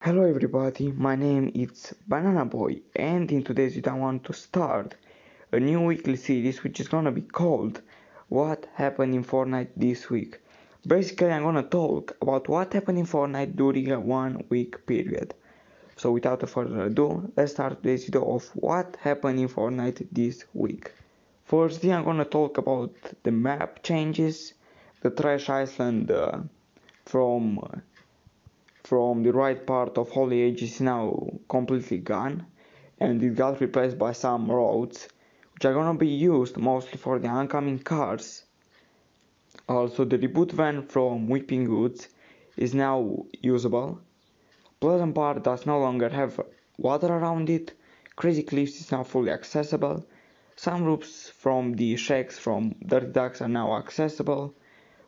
Hello everybody, my name is Banana Boy and in today's video I want to start a new weekly series which is gonna be called What Happened in Fortnite This Week. Basically I'm gonna talk about what happened in Fortnite during a one week period. So without further ado, let's start today's video of what happened in Fortnite this week. Firstly I'm gonna talk about the map changes, the Trash Island uh, from uh, from the right part of Holly Hedges is now completely gone and it got replaced by some roads which are gonna be used mostly for the oncoming cars. Also the reboot van from Weeping Woods is now usable. Pleasant Park does no longer have water around it. Craggy Cliffs is now fully accessible. Some roofs from the shacks from Dirty Docks are now accessible.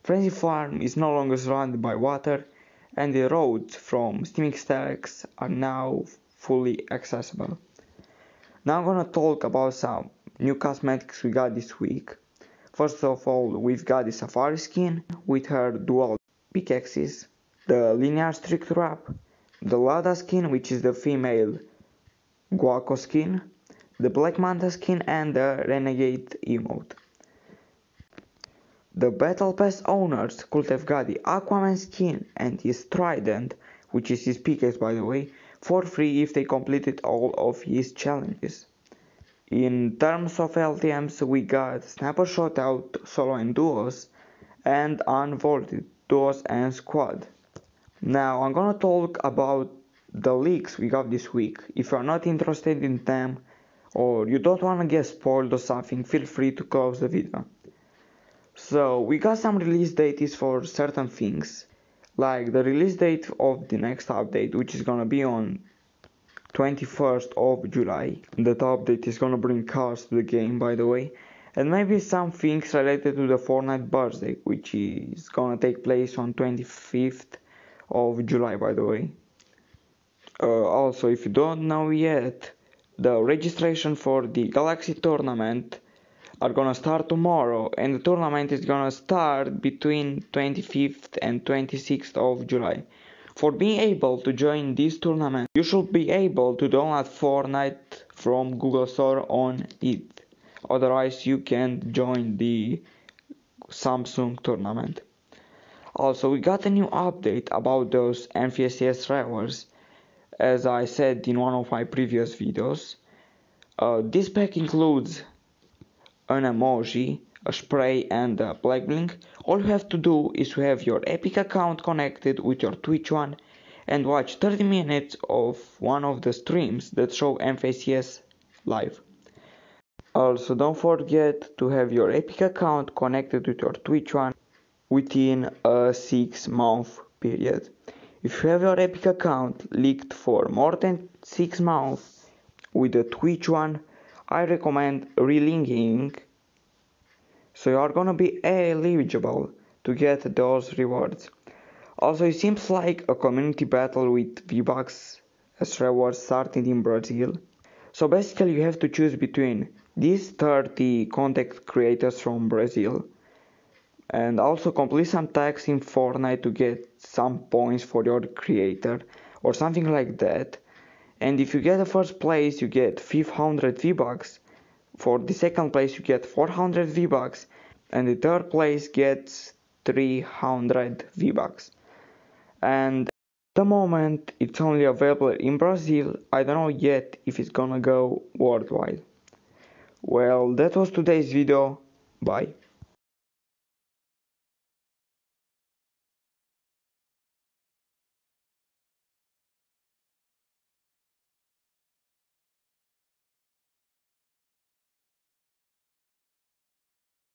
Frenzy Farm is no longer surrounded by water and the roads from Steamy Stacks are now fully accessible. Now I'm gonna talk about some new cosmetics we got this week. First of all, we've got the Safari skin with her dual pickaxes, the linear strict wrap, the Lada skin which is the female Guaco skin, the Black Manta skin and the Renegade emote. The Battle Pass owners could have got the Aquaman skin and his trident, which is his pickaxe by the way, for free if they completed all of his challenges. In terms of LTMs, we got Sniper Shootout, Solo and Duos, and Unvaulted Duos and Squad. Now I'm gonna talk about the leaks we got this week. If you're not interested in them, or you don't wanna get spoiled or something, feel free to close the video. So we got some release dates for certain things, like the release date of the next update, which is gonna be on 21st of July. That update is gonna bring cars to the game, by the way, and maybe some things related to the Fortnite birthday, which is gonna take place on 25th of July, by the way. Uh, also, if you don't know yet, the registration for the Galaxy tournament are gonna start tomorrow and the tournament is gonna start between 25th and 26th of July. For being able to join this tournament, you should be able to download Fortnite from Google Store on it. Otherwise, you can't join the Samsung tournament. Also, we got a new update about those FNCS drivers, as I said in one of my previous videos. Uh, this pack includes an emoji, a spray and a black blink, all you have to do is to have your Epic account connected with your Twitch one and watch 30 minutes of one of the streams that show FNCS live. Also don't forget to have your Epic account connected with your Twitch one within a 6 month period. If you have your Epic account leaked for more than 6 months with the Twitch one, I recommend relinking so you are gonna be eligible to get those rewards. Also, it seems like a community battle with V-Bucks as rewards started in Brazil. So basically you have to choose between these 30 content creators from Brazil and also complete some tasks in Fortnite to get some points for your creator or something like that and if you get the first place you get 500 V-Bucks. For the second place you get 400 V-Bucks. And the third place gets 300 V-Bucks. And at the moment it's only available in Brazil. I don't know yet if it's gonna go worldwide. Well that was today's video. Bye